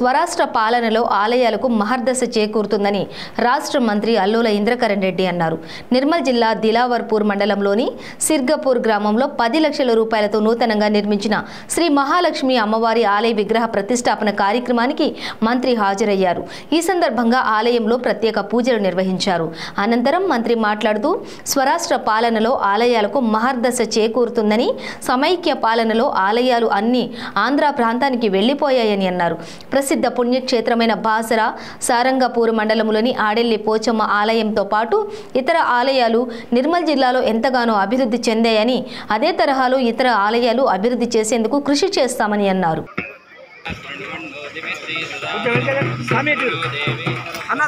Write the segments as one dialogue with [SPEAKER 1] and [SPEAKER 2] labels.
[SPEAKER 1] స్వరాష్ట్ర పాలనలో ఆలయాలకు మహర్దశ చేకూరుతుందని రాష్ట్ర మంత్రి అల్లుల ఇంద్రకరణ్ రెడ్డి అన్నారు. నిర్మల్ జిల్లా దిలావర్పూర్ మండలంలోని సిర్గపూర్ గ్రామంలో పది లక్షల రూపాయలతో నూతనంగా నిర్మించిన శ్రీ మహాలక్ష్మి అమ్మవారి ఆలయ విగ్రహ ప్రతిష్టాపన కార్యక్రమానికి మంత్రి హాజరయ్యారు. ఈ సందర్భంగా ఆలయంలో ప్రత్యేక పూజలు నిర్వహించారు. అనంతరం మంత్రి మాట్లాడుతూ స్వరాష్ట్ర పాలనలో ఆలయాలకు మహర్దశ చేకూరుతుందని సమైక్య పాలనలో ఆలయాలు అన్ని ఆంధ్ర ప్రాంతానికి వెళ్ళిపోయాయని అన్నారు. ప్రసిద్ధ పుణ్యక్షేత్రమైన బాసర సారంగపూర్ మండలంలోని ఆడెల్లి పోచమ్మ ఆలయంతో పాటు ఇతర ఆలయాలు నిర్మల్ జిల్లాలో ఎంతగానో అభివృద్ధి చెందాయని అదే తరహాలో ఇతర ఆలయాలు అభివృద్ధి చేసేందుకు కృషి చేస్తామని అన్నారు.
[SPEAKER 2] అన్న.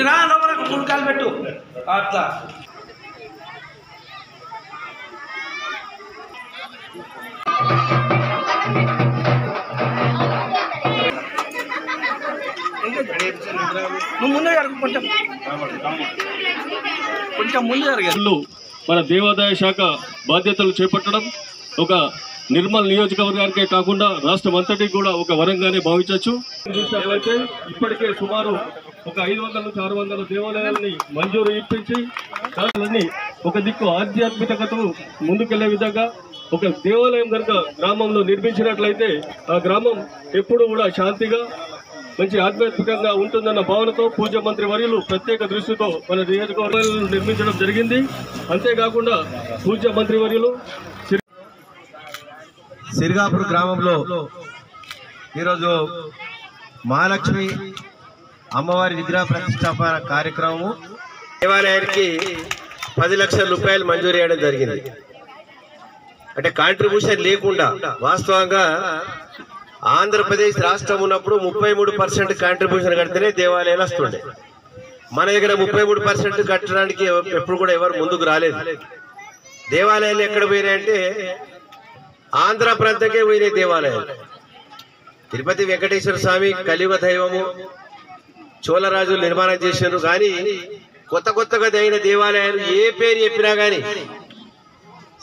[SPEAKER 2] రా లోపలకు మూడు పెట్టు. అట్లా. నువ్వు ముందే జరుగు కొంచెం. కొంచెం ముందే జరగదు
[SPEAKER 3] మన దేవాదాయ శాఖ బాధ్యతలు చేపట్టడం ఒక నిర్మల్ నియోజకవర్గానికే కాకుండా రాష్ట్రం అంతటికి కూడా ఒక వరంగానే భావించవచ్చు. చూసినట్లయితే ఇప్పటికే సుమారు ఒక ఐదు వందల నుంచి ఆరు వందల దేవాలయాలని మంజూరు ఇప్పించి దానిని ఒక దిక్కు ఆధ్యాత్మికతకు ముందుకెళ్ళే విధంగా ఒక దేవాలయం కనుక గ్రామంలో నిర్మించినట్లయితే ఆ గ్రామం ఎప్పుడు కూడా శాంతిగా మంచి ఆధ్యాత్మికంగా ఉంటుందన్న భావనతో పూజ మంత్రి వర్యులు ప్రత్యేక దృష్టితో మన నియోజకవర్గాలను నిర్మించడం జరిగింది. అంతేకాకుండా పూజ మంత్రి వర్యులు
[SPEAKER 4] సిరిగాపూర్ గ్రామంలో ఈరోజు మహాలక్ష్మి అమ్మవారి విగ్రహ ప్రతిష్టాపన కార్యక్రమము. దేవాలయానికి పది లక్షల రూపాయలు మంజూరు చేయడం జరిగింది. అంటే కాంట్రిబ్యూషన్ లేకుండా వాస్తవంగా ఆంధ్రప్రదేశ్ రాష్ట్రం ఉన్నప్పుడు ముప్పై మూడు పర్సెంట్ కాంట్రిబ్యూషన్ కడితేనే దేవాలయాలు వస్తుండే. మన దగ్గర ముప్పై మూడు పర్సెంట్ కట్టడానికి ఎప్పుడు కూడా ఎవరు ముందుకు రాలేదు. దేవాలయాలు ఎక్కడ పోయినాయంటే ఆంధ్ర ప్రాంతంకే పోయినాయి దేవాలయాలు. తిరుపతి వెంకటేశ్వర స్వామి కలియుగ దైవము చోళరాజులు నిర్మాణం చేశారు. కానీ కొత్త కొత్తగా అయిన దేవాలయాలు ఏ పేరు చెప్పినా కానీ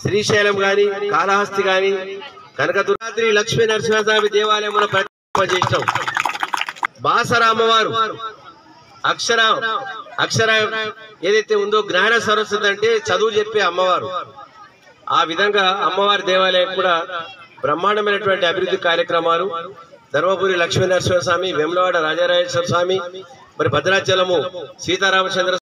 [SPEAKER 4] శ్రీశైలం కానీ కాళహస్తి కానీ కనకదురాద్రి లక్ష్మీ నరసింహస్వామి దేవాలయంలో ప్రతిష్ఠ చేసినాం బాసరామవారు అమ్మవారు అక్షర అక్షర ఏదైతే ఉందో జ్ఞాన సరస్వతి అంటే చదువు చెప్పే అమ్మవారు. ఆ విధంగా అమ్మవారి దేవాలయం కూడా బ్రహ్మాండమైనటువంటి అభివృద్ధి కార్యక్రమాలు. ధర్మపురి లక్ష్మీనరసింహ స్వామి వేములవాడ రాజరాజేశ్వర స్వామి మరి భద్రాచలము సీతారామచంద్ర